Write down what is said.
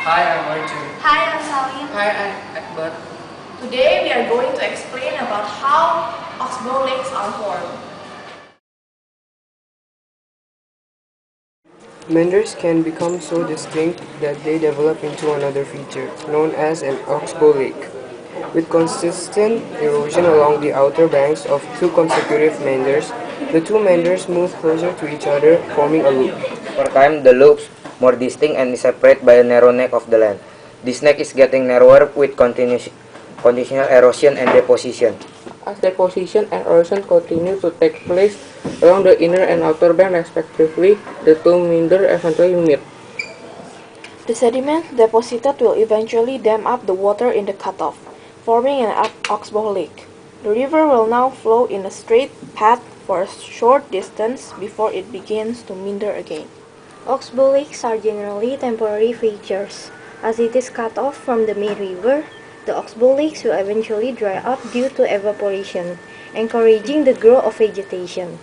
Hi, I'm Arjun. Hi, I'm Celine. Hi, I'm Edbert. Today we are going to explain about how oxbow lakes are formed. Meanders can become so distinct that they develop into another feature, known as an oxbow lake. With consistent erosion along the outer banks of two consecutive meanders, the two meanders move closer to each other, forming a loop. Over time, the loops more distinct and is separated by a narrow neck of the land. This neck is getting narrower with continuous, continual erosion and deposition. As deposition and erosion continue to take place along the inner and outer bank respectively, the two meanders eventually meet. The sediment deposited will eventually dam up the water in the cutoff, forming an oxbow lake. The river will now flow in a straight path for a short distance before it begins to meander again. Oxbow lakes are generally temporary features. As it is cut off from the main river, the oxbow lakes will eventually dry up due to evaporation, encouraging the growth of vegetation.